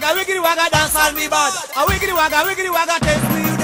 wagga, wiggity wagga, dance on me bad. A wiggity wagga, wiggity wagga, take me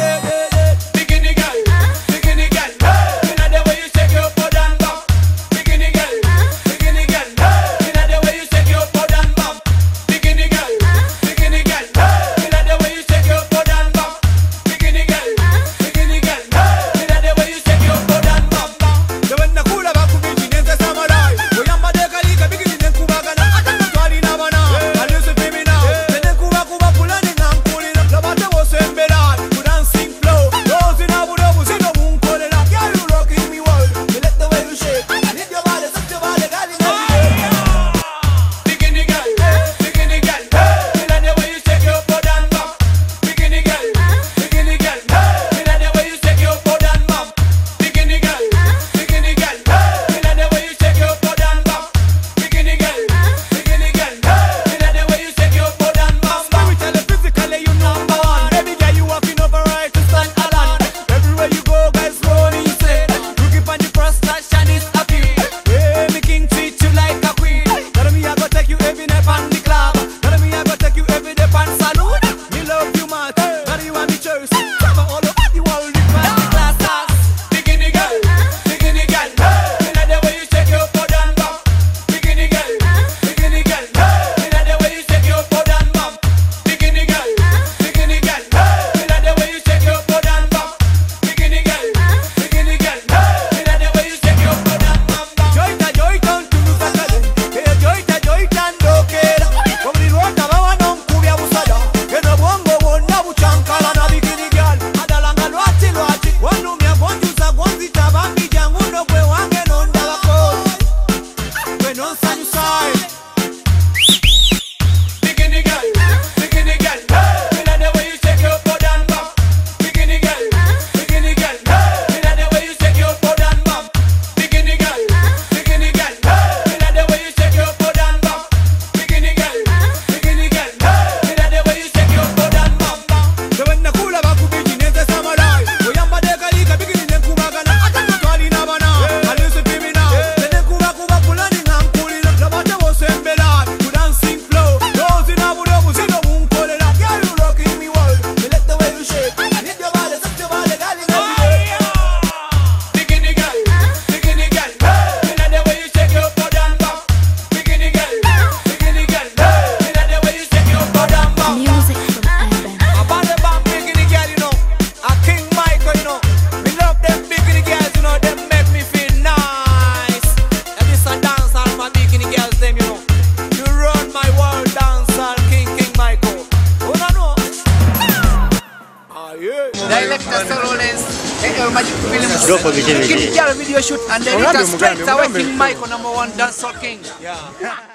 director Sololens majukumu ile mdogo vile vile, kijana video shoot and then straight away King Michael number one dancehall king. Yeah.